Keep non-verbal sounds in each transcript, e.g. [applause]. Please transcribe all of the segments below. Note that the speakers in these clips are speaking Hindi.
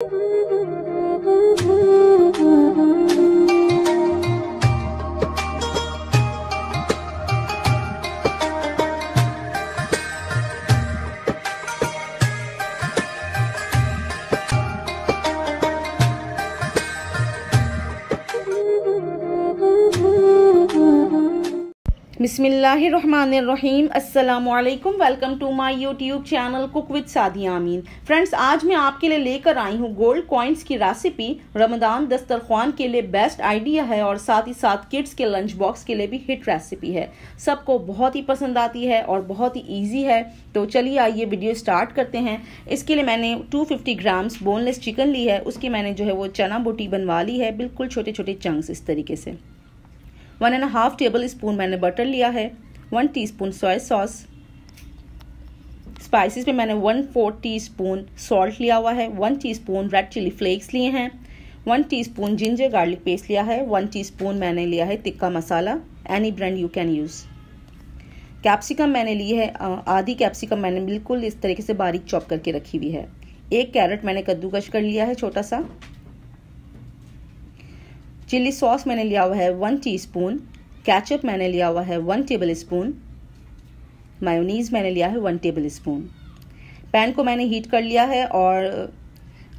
Thank [laughs] you. बिसमीम अल्लाम welcome to my YouTube channel cook with Sadia Amin. Friends, आज मैं आपके लिए लेकर आई हूँ गोल्ड कॉइन्स की रेसिपी। रमदान दस्तरखान के लिए बेस्ट आइडिया है और साथ ही साथ किड्स के लंच बॉक्स के लिए भी हिट रेसिपी है। सबको बहुत ही पसंद आती है और बहुत ही ईजी है। तो चलिए आइए वीडियो स्टार्ट करते हैं। इसके लिए मैंने 250 ग्राम्स बोनलेस चिकन ली है। उसकी मैंने जो है वो चना बोटी बनवा ली है, बिल्कुल छोटे छोटे चंक्स इस तरीके से। One and half tablespoon मैंने बटर लिया है. One teaspoon soya sauce spices में मैंने one four teaspoon salt लिया हुआ है. One teaspoon red chilli flakes लिए हैं. One teaspoon ginger garlic paste लिया है. वन टीस्पून मैंने लिया है tikka masala. Any brand you can use capsicum मैंने ली है आधी कैप्सिकम मैंने बिल्कुल इस तरीके से बारीक चॉप करके रखी हुई है. एक कैरेट मैंने कद्दूकश कर लिया है छोटा सा. चिल्ली सॉस मैंने लिया हुआ है वन टीस्पून, कैचअप मैंने लिया हुआ है वन टेबल स्पून मायोनीज़ मैंने लिया है वन टेबल स्पून पैन को मैंने हीट कर लिया है और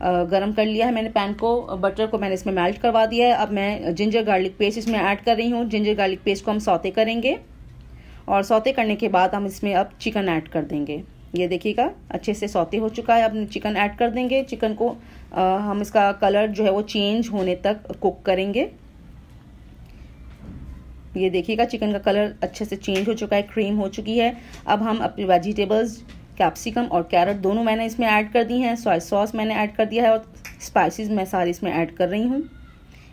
गरम कर लिया है मैंने पैन को। बटर को मैंने इसमें मेल्ट करवा दिया है। अब मैं जिंजर गार्लिक पेस्ट इसमें ऐड कर रही हूँ। जिंजर गार्लिक पेस्ट को हम सौते करेंगे और सौते करने के बाद हम इसमें अब चिकन ऐड कर देंगे। ये देखिएगा अच्छे से सौते हो चुका है। अब चिकन ऐड कर देंगे। चिकन को आ, हम इसका कलर जो है वो चेंज होने तक कुक करेंगे। ये देखिएगा चिकन का कलर अच्छे से चेंज हो चुका है क्रीम हो चुकी है। अब हम अपने वेजिटेबल्स कैप्सिकम और कैरेट दोनों मैंने इसमें ऐड कर दी हैं। सोया सॉस मैंने ऐड कर दिया है और स्पाइसेस मैं सारी इसमें ऐड कर रही हूँ।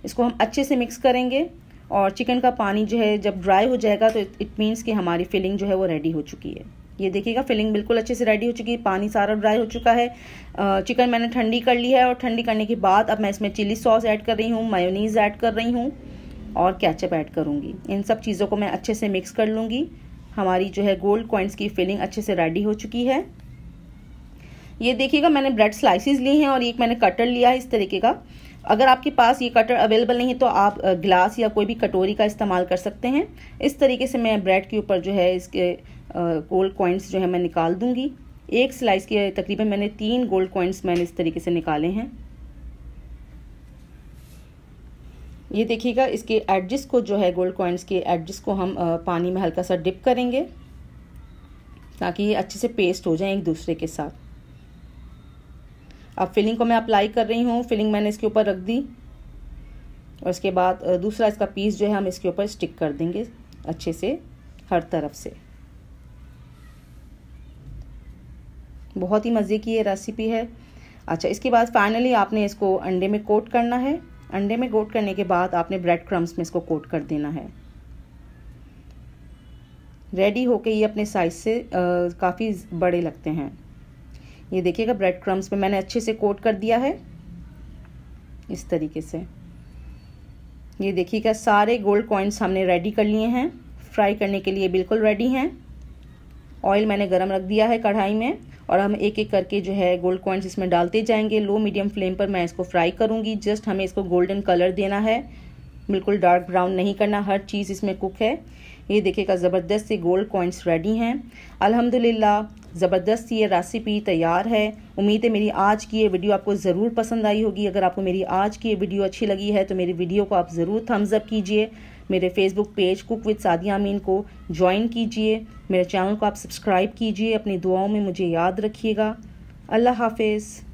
इसको हम अच्छे से मिक्स करेंगे और चिकन का पानी जो है जब ड्राई हो जाएगा तो इट मीन्स कि हमारी फिलिंग जो है वो रेडी हो चुकी है। ये देखिएगा फिलिंग बिल्कुल अच्छे से रेडी हो चुकी है, पानी सारा ड्राई हो चुका है। चिकन मैंने ठंडी कर ली है और ठंडी करने के बाद अब मैं इसमें चिली सॉस ऐड कर रही हूँ मायोनीज़ ऐड कर रही हूँ और कैचअप ऐड करूँगी। इन सब चीज़ों को मैं अच्छे से मिक्स कर लूँगी। हमारी जो है गोल्ड कॉइन्स की फिलिंग अच्छे से रेडी हो चुकी है। ये देखिएगा, मैंने ब्रेड स्लाइसिस ली हैं और एक मैंने कटर लिया है इस तरीके का। अगर आपके पास ये कटर अवेलेबल नहीं है तो आप ग्लास या कोई भी कटोरी का इस्तेमाल कर सकते हैं। इस तरीके से मैं ब्रेड के ऊपर जो है इसके गोल्ड कॉइन्स जो है मैं निकाल दूँगी। एक स्लाइस के तकरीबन मैंने तीन गोल्ड कॉइन्स मैंने इस तरीके से निकाले हैं। ये देखिएगा, इसके एडजस को जो है गोल्ड कॉइन्स के एडजस को हम पानी में हल्का सा डिप करेंगे, ताकि ये अच्छे से पेस्ट हो जाए एक दूसरे के साथ। अब फिलिंग को मैं अप्लाई कर रही हूँ। फिलिंग मैंने इसके ऊपर रख दी। और उसके बाद दूसरा इसका पीस जो है हम इसके ऊपर स्टिक कर देंगे अच्छे से, हर तरफ़ से। बहुत ही मज़े की ये रेसिपी है। अच्छा इसके बाद फाइनली आपने इसको अंडे में कोट करना है। अंडे में कोट करने के बाद आपने ब्रेड क्रम्स में इसको कोट कर देना है। रेडी होके ये अपने साइज़ से काफ़ी बड़े लगते हैं। ये देखिएगा ब्रेड क्रम्स में मैंने अच्छे से कोट कर दिया है। इस तरीके से। ये देखिएगा, सारे गोल्ड कॉइन्स हमने रेडी कर लिए हैं। फ्राई करने के लिए बिल्कुल रेडी हैं। ऑयल मैंने गरम रख दिया है कढ़ाई में और हम एक एक करके जो है गोल्ड कॉइन्स इसमें डालते जाएँगे। लो, मीडियम फ्लेम पर मैं इसको फ्राई करूँगी। जस्ट हमें इसको गोल्डन कलर देना है। बिल्कुल डार्क ब्राउन नहीं करना। हर चीज़ इसमें कुक है। ये देखिएगा, ज़बरदस्त से गोल्ड कॉइन्स रेडी हैं। अल्हम्दुलिल्लाह, ज़बरदस्त ये रेसिपी तैयार है। उम्मीद है मेरी आज की ये वीडियो आपको ज़रूर पसंद आई होगी। अगर आपको मेरी आज की ये वीडियो अच्छी लगी है तो मेरी वीडियो को आप ज़रूर थम्सअप कीजिए। मेरे Facebook page cook with Sadia Amin को ज्वाइन कीजिए। मेरे चैनल को आप सब्सक्राइब कीजिए। अपनी दुआओं में मुझे याद रखिएगा। अल्लाह हाफिज़।